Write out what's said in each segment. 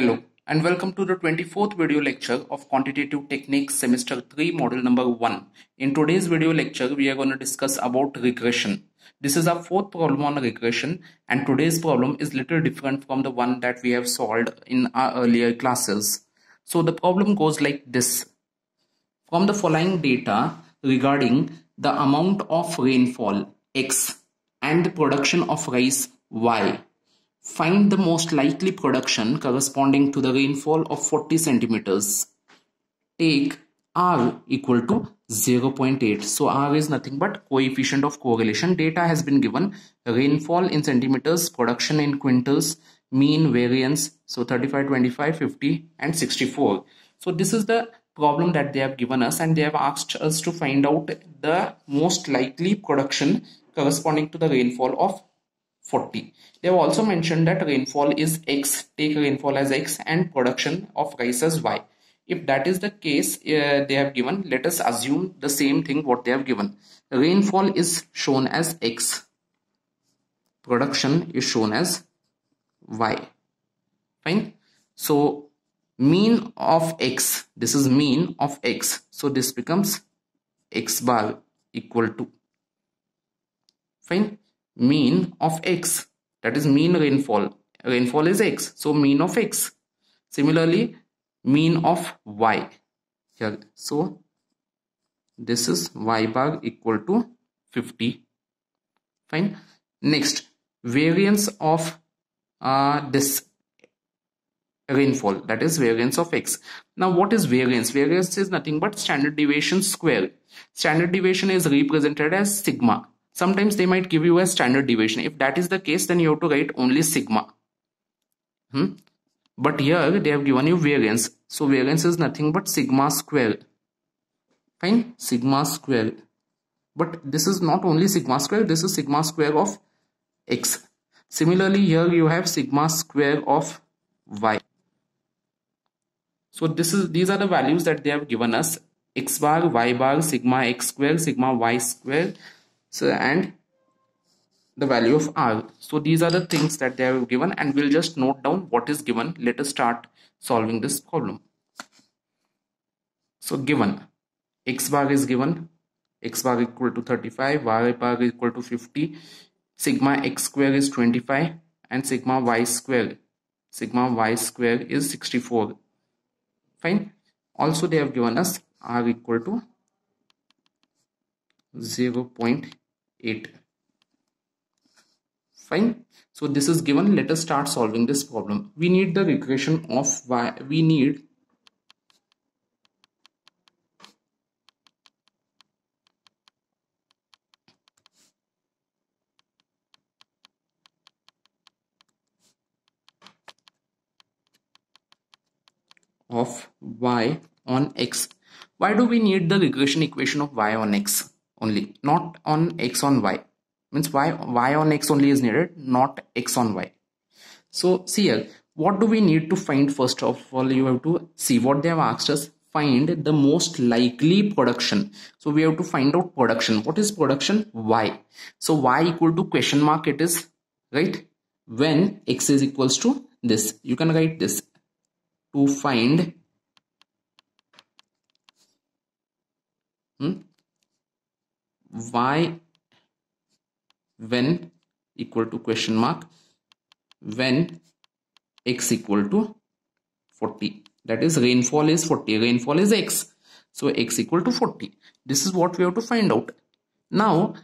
Hello and welcome to the 24th video lecture of Quantitative Techniques Semester 3 module number 1. In today's video lecture we are going to discuss about regression. This is our fourth problem on regression and today's problem is little different from the one that we have solved in our earlier classes. So the problem goes like this. From the following data regarding the amount of rainfall x and the production of rice y Find the most likely production corresponding to the rainfall of 40 centimeters. Take R equal to 0.8. So R is nothing but coefficient of correlation. Data has been given. Rainfall in centimeters, production in quintals, mean variance. So 35, 25, 50 and 64. So this is the problem that they have given us and they have asked us to find out the most likely production corresponding to the rainfall of 40. They have also mentioned that rainfall is X, take rainfall as X and production of rice as Y. If that is the case uh, they have given, let us assume the same thing what they have given. Rainfall is shown as X. Production is shown as Y. Fine. So mean of X, this is mean of X. So this becomes X bar equal to. Fine mean of x. That is mean rainfall. Rainfall is x. So mean of x. Similarly mean of y. Here so this is y bar equal to 50 fine. Next variance of uh, this rainfall. That is variance of x. Now what is variance? Variance is nothing but standard deviation square. Standard deviation is represented as sigma sometimes they might give you a standard deviation. If that is the case then you have to write only sigma. Hmm? but here they have given you variance. So variance is nothing but sigma square. Fine? Sigma square. But this is not only sigma square this is sigma square of x. Similarly here you have sigma square of y. So this is these are the values that they have given us. X bar y bar sigma x square sigma y square so and the value of r. So these are the things that they have given and we'll just note down what is given. Let us start solving this problem. So given. X bar is given. X bar equal to 35 y bar equal to 50 sigma x square is 25 and sigma y square. Sigma y square is 64 fine. Also they have given us r equal to 0 0.8 fine. So this is given. Let us start solving this problem. We need the regression of y we need of y on x. Why do we need the regression equation of y on x only not on x on y. Means y y on x only is needed not x on y. So see here what do we need to find? First of all you have to see what they have asked us. Find the most likely production. So we have to find out production. What is production? Y. So y equal to question mark it is right? When x is equals to this. You can write this. To find hmm, y when equal to question mark when x equal to 40 that is rainfall is 40 rainfall is x. So x equal to 40 this is what we have to find out. Now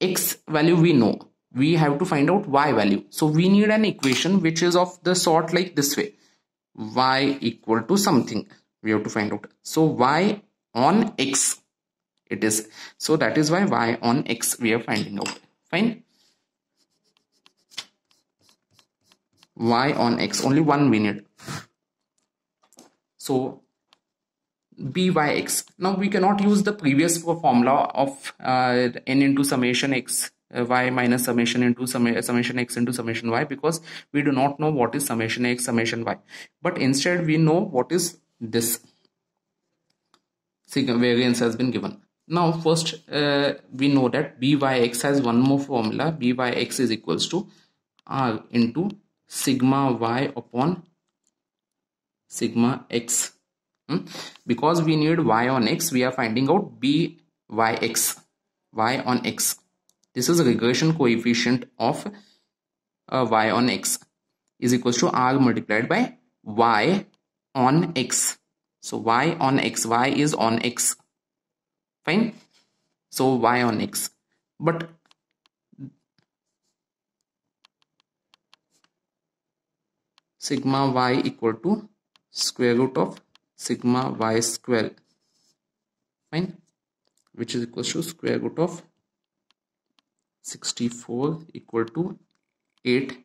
x value we know. We have to find out y value. So we need an equation which is of the sort like this way. Y equal to something. We have to find out. So y on x it is. So that is why y on x we are finding out. Fine? Y on x only one we need. So byx now we cannot use the previous formula of uh, n into summation x uh, y minus summation into summation x into summation y because we do not know what is summation x summation y. But instead we know what is this. Variance has been given now first uh, we know that byx has one more formula. byx is equals to r into sigma y upon sigma x. Hmm? because we need y on x we are finding out b y x y on x. This is a regression coefficient of uh, y on x is equals to r multiplied by y on x. So y on x y is on x fine. So y on x. But sigma y equal to square root of sigma y square. Fine. Which is equal to square root of 64 equal to 8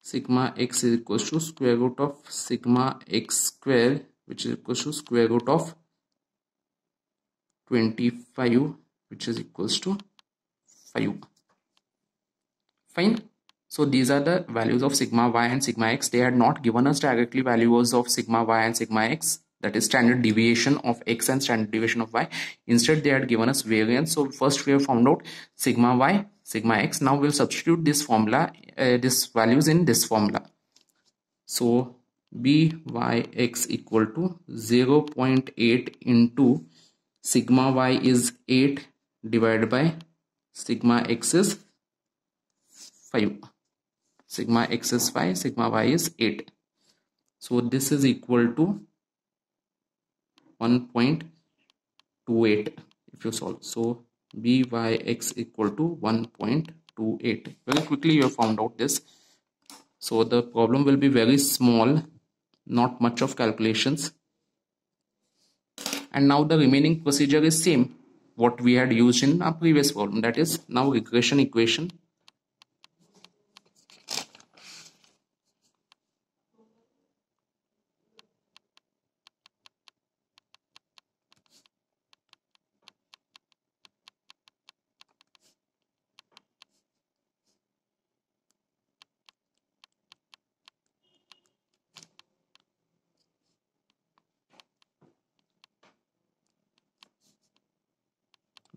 sigma x is equal to square root of sigma x square which is equal to square root of 25 which is equals to 5 fine so these are the values of sigma y and sigma x. They had not given us directly values of sigma y and sigma x that is standard deviation of x and standard deviation of y. Instead they had given us variance. So first we have found out sigma y, sigma x. Now we'll substitute this formula, uh, this values in this formula. So byx equal to 0 0.8 into sigma y is 8 divided by sigma x is 5 sigma x is 5 sigma y is 8 so this is equal to 1.28 if you solve so byx equal to 1.28 very quickly you have found out this. So the problem will be very small not much of calculations and now the remaining procedure is same what we had used in our previous problem that is now regression equation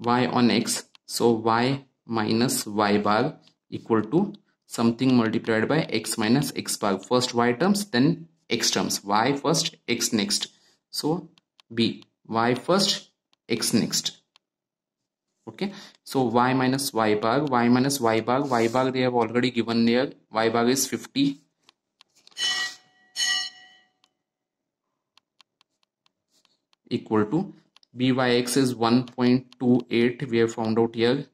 y on x. So y minus y bar equal to something multiplied by x minus x bar. First y terms then x terms. Y first x next. So b. Y first x next. Okay? So y minus y bar y minus y bar y bar they have already given there. Y bar is 50 equal to byx is 1.28 we have found out here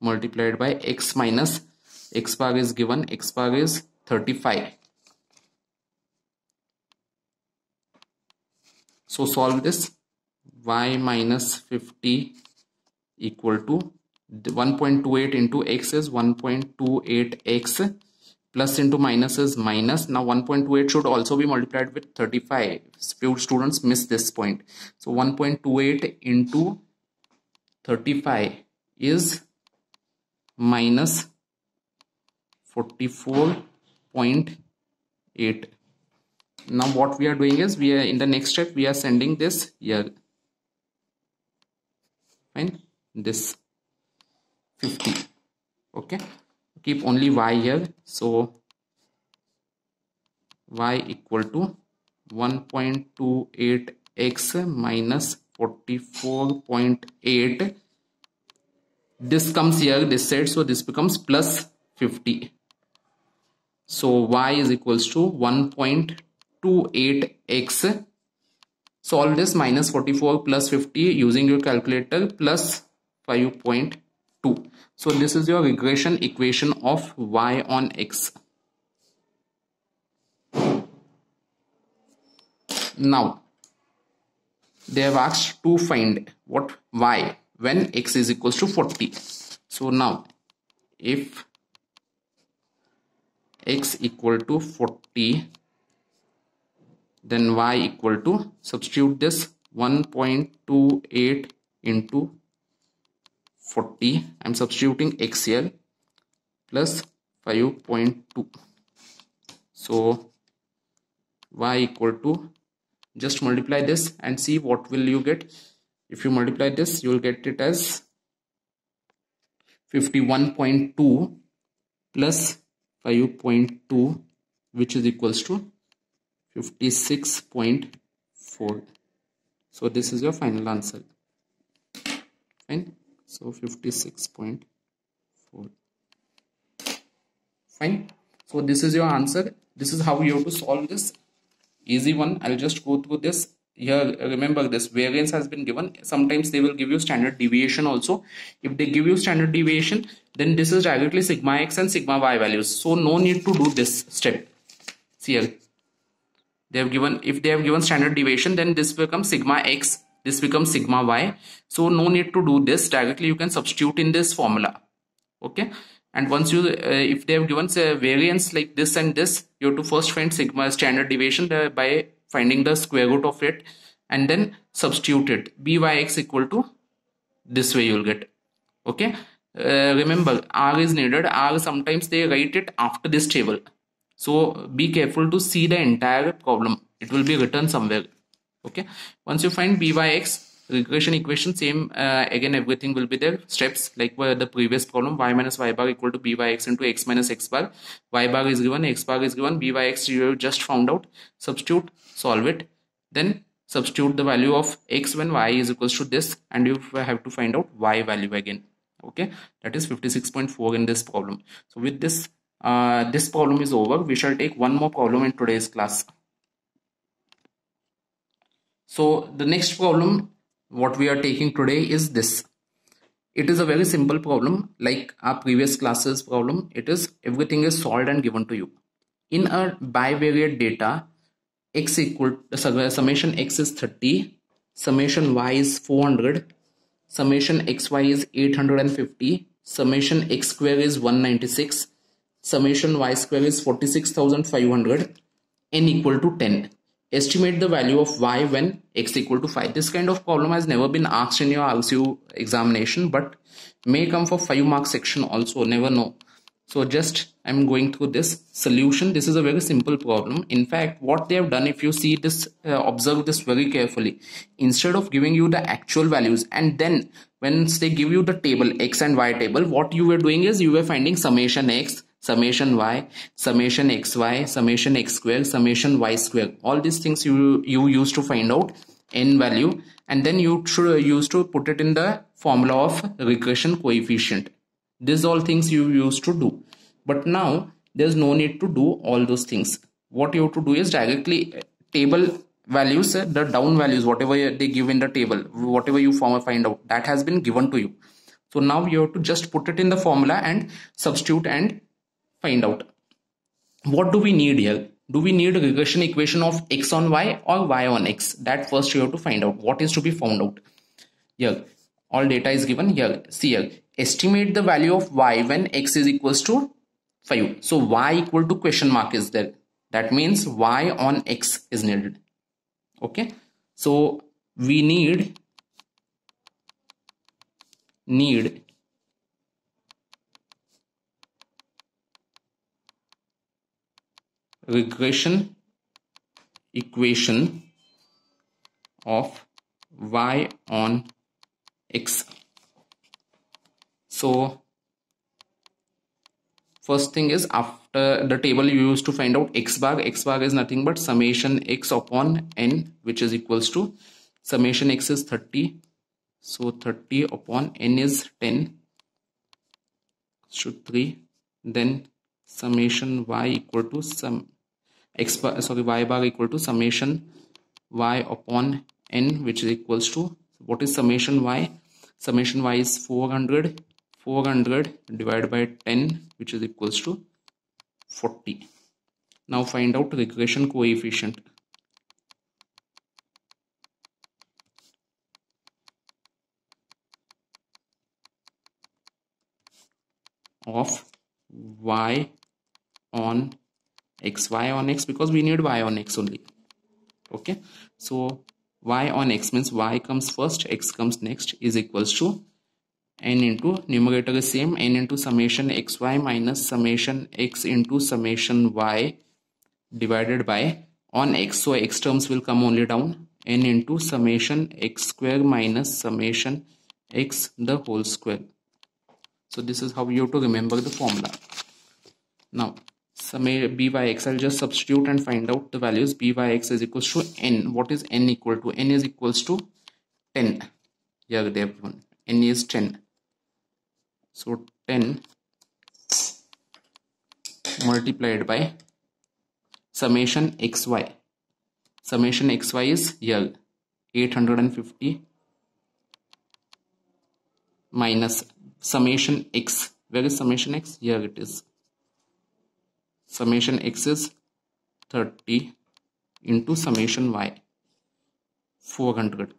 multiplied by x minus x bar is given x bar is 35 so solve this. Y minus 50 equal to 1.28 into x is 1.28x plus into minus is minus. Now 1.28 should also be multiplied with 35 few students miss this point. So 1.28 into 35 is minus 44.8 now what we are doing is we are in the next step we are sending this here. Fine? This 50 okay keep only y here. So y equal to 1.28x minus 44.8 this comes here this side. So this becomes plus 50 so y is equals to 1.28x solve this minus 44 plus 50 using your calculator plus 5.2 so this is your regression equation of y on x. Now, they have asked to find what y when x is equals to 40. So now, if x equal to 40, then y equal to, substitute this 1.28 into 40 i'm substituting x here plus 5.2 so y equal to just multiply this and see what will you get. If you multiply this you will get it as 51.2 plus 5.2 which is equals to 56.4 so this is your final answer. Fine so 56.4 fine. So this is your answer. This is how you have to solve this. Easy one. I'll just go through this. Here remember this. Variance has been given. Sometimes they will give you standard deviation also. If they give you standard deviation then this is directly sigma x and sigma y values. So no need to do this step. See here. They have given if they have given standard deviation then this becomes sigma x this becomes sigma y. So no need to do this. Directly you can substitute in this formula. Okay? And once you uh, if they have given say variance like this and this you have to first find sigma standard deviation by finding the square root of it and then substitute it. Byx equal to this way you'll get. Okay? Uh, remember r is needed. R sometimes they write it after this table. So be careful to see the entire problem. It will be written somewhere okay. Once you find b by x regression equation same uh, again everything will be there. Steps like the previous problem y minus y bar equal to b by x into x minus x bar. Y bar is given x bar is given. B by x you just found out. Substitute solve it. Then substitute the value of x when y is equals to this and you have to find out y value again. Okay. That is 56.4 in this problem. So with this uh, this problem is over we shall take one more problem in today's class so the next problem what we are taking today is this. It is a very simple problem like our previous classes problem. It is everything is solved and given to you. In a bivariate data x equal uh, summation x is 30 summation y is 400 summation xy is 850 summation x square is 196 summation y square is 46500 n equal to 10 estimate the value of y when x equal to 5 this kind of problem has never been asked in your RCU examination but may come for 5 mark section also. Never know. So just i'm going through this solution. This is a very simple problem. In fact what they have done if you see this uh, observe this very carefully instead of giving you the actual values and then once they give you the table x and y table what you were doing is you were finding summation x summation y, summation xy, summation x square, summation y square. All these things you, you use to find out n value and then you should uh, use to put it in the formula of regression coefficient. These all things you used to do. But now there's no need to do all those things. What you have to do is directly uh, table values, uh, the down values, whatever they give in the table, whatever you find out, that has been given to you. So now you have to just put it in the formula and substitute and find out. What do we need here? Do we need a regression equation of x on y or y on x? That first you have to find out. What is to be found out? Here. All data is given here. See here. Estimate the value of y when x is equals to 5 so y equal to question mark is there. That means y on x is needed. Okay? So we need need regression equation of y on x. So first thing is after the table you use to find out x bar x bar is nothing but summation x upon n which is equals to summation x is 30 so 30 upon n is 10 so 3 then summation y equal to some x sorry y bar equal to summation y upon n which is equals to what is summation y? Summation y is 400 400 divided by 10 which is equals to 40 now find out regression coefficient. Of y on x y on x because we need y on x only. Okay? So y on x means y comes first x comes next is equals to n into numerator is same n into summation xy minus summation x into summation y divided by on x so x terms will come only down. N into summation x square minus summation x the whole square. So this is how you have to remember the formula. Now summation byx i'll just substitute and find out the values. Byx is equals to n. What is n equal to? N is equals to 10 yeah they have one. N is 10 so 10 multiplied by summation xy summation xy is here 850 minus summation x. Where is summation x? Here it is summation x is 30 into summation y 400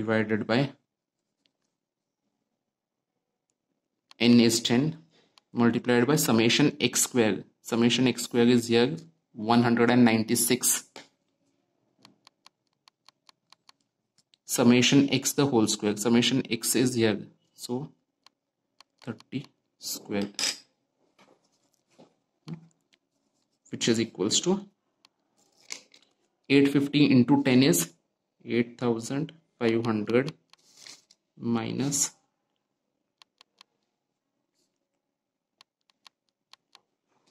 divided by n is 10 multiplied by summation x square. Summation x square is here 196 summation x the whole square. Summation x is here so 30 squared which is equals to 850 into 10 is 8500 minus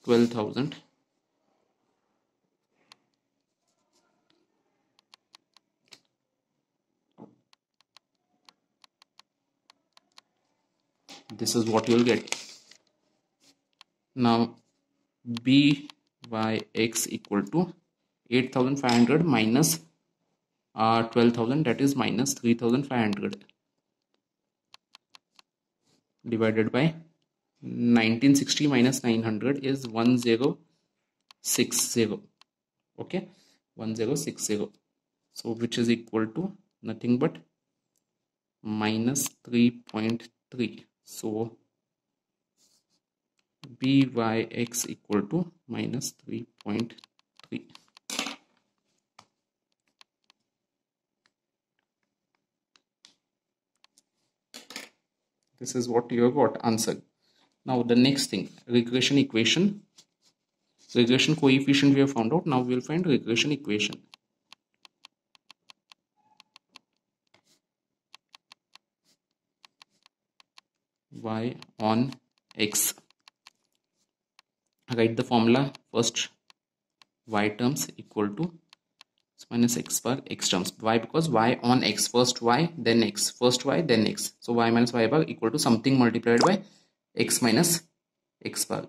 12000 this is what you'll get. Now b by x equal to 8500 minus uh, 12000 that is minus 3500 divided by 1960 minus 900 is 1060 okay? 1060 so which is equal to nothing but minus 3.3 so byx equal to minus 3.3 this is what you have got answered. Now the next thing regression equation. Regression coefficient we have found out. Now we will find regression equation y on x. Write the formula first. Y terms equal to minus x bar x terms. Why? Because y on x first y then x. First y then x. So y minus y bar equal to something multiplied by x minus x bar.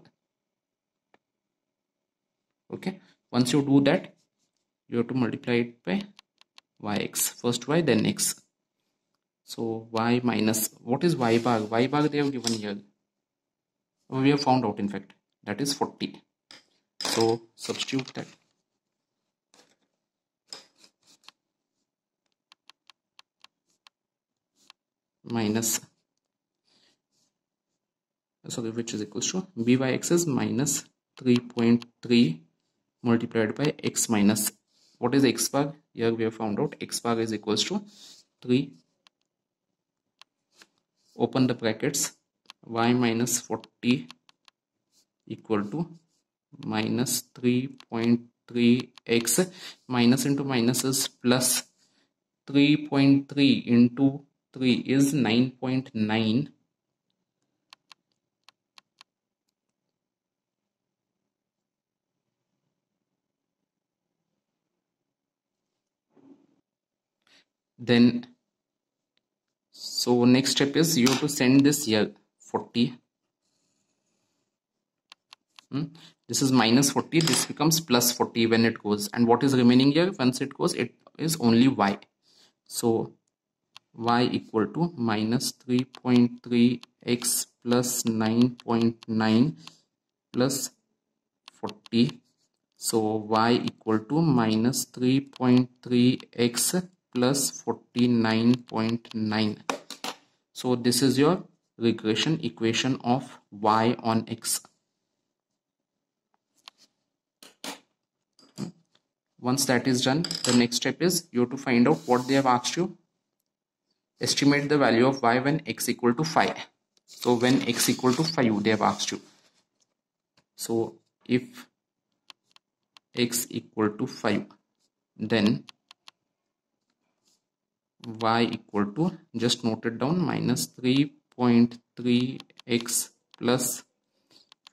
Okay? Once you do that you have to multiply it by yx first y then x so y minus what is y bar y bar they have given here. Oh, we have found out in fact. That is 40 so substitute that. Minus. Sorry which is equals to byx is minus 3.3 multiplied by x minus. What is x bar here we have found out x bar is equals to 3 open the brackets. Y minus 40 equal to minus 3.3x minus into minus is plus 3.3 into 3 is 9.9 then so next step is you have to send this here 40 hmm? this is minus 40 this becomes plus 40 when it goes. And what is remaining here? Once it goes it is only y. So y equal to minus 3.3 x plus 9.9 .9 plus 40 so y equal to minus 3.3 x plus 49.9 so this is your regression equation of y on x. Once that is done the next step is you have to find out what they have asked you. Estimate the value of y when x equal to 5 so when x equal to 5 they have asked you. So if x equal to 5 then y equal to just note it down minus 3.3x plus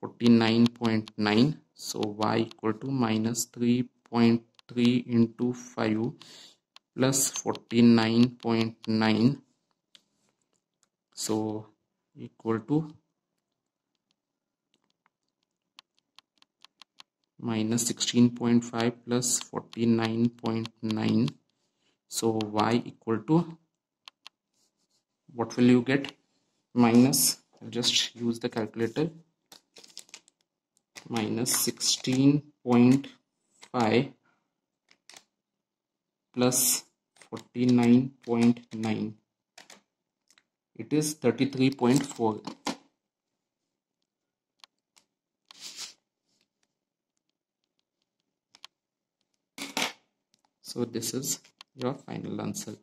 49.9 so y equal to minus 3.3 into 5 plus 49.9 so equal to minus 16.5 plus 49.9 so y equal to what will you get? Minus just use the calculator. Minus 16.5 plus 49.9 it is 33.4 so this is your final answer.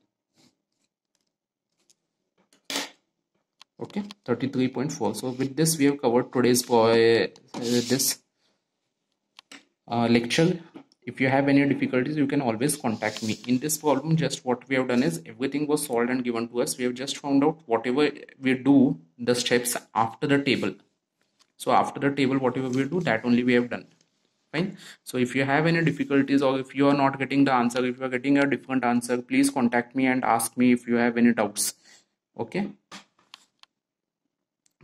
Okay 33.4 so with this we have covered today's uh, this uh, lecture. If you have any difficulties you can always contact me. In this problem just what we have done is everything was solved and given to us. We have just found out whatever we do the steps after the table. So after the table whatever we do that only we have done fine. So if you have any difficulties or if you are not getting the answer if you are getting a different answer please contact me and ask me if you have any doubts. Okay?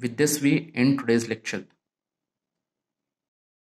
With this we end today's lecture